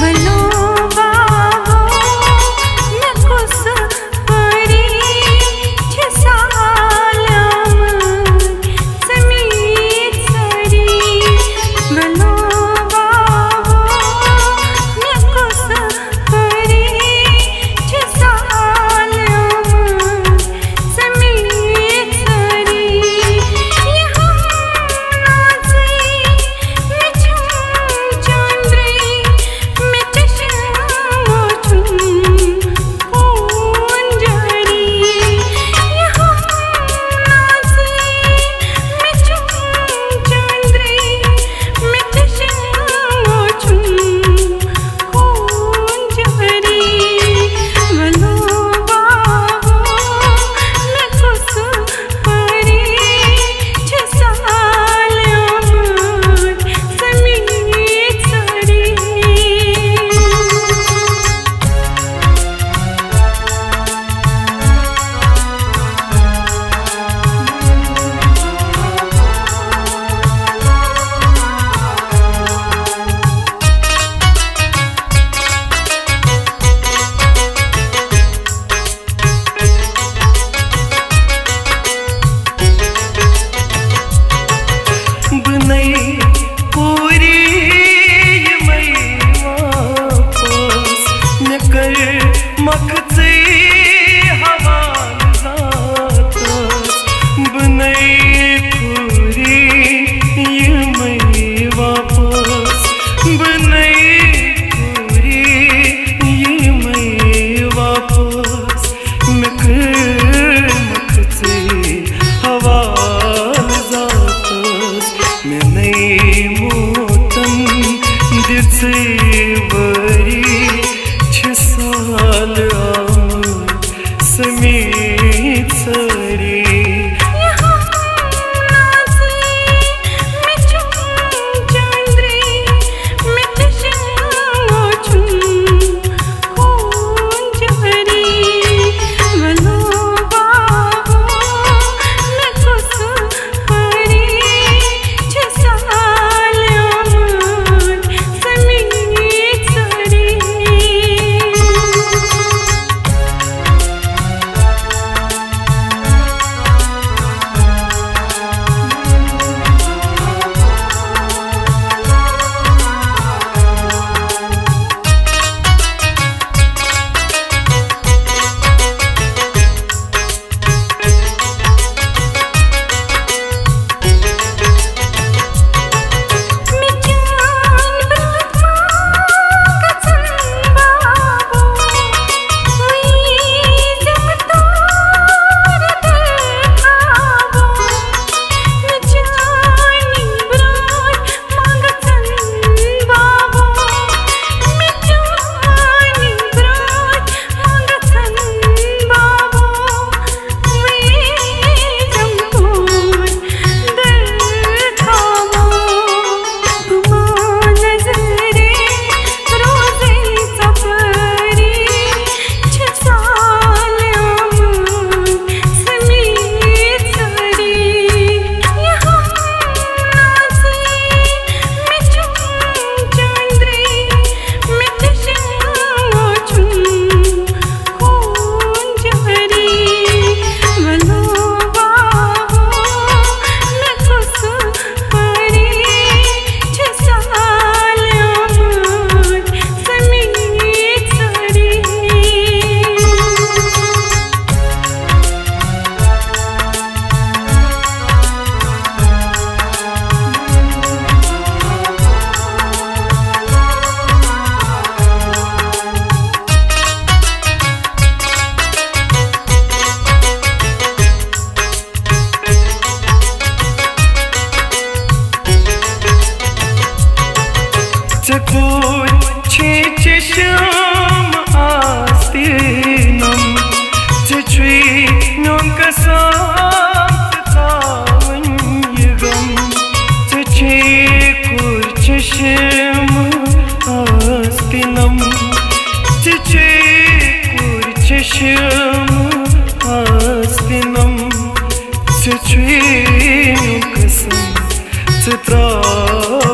बनो sleep. Нонка санте цалын йыгым Чечи кур чешим Авыз пиным Чечи кур чешим Авыз пиным Чечи нонка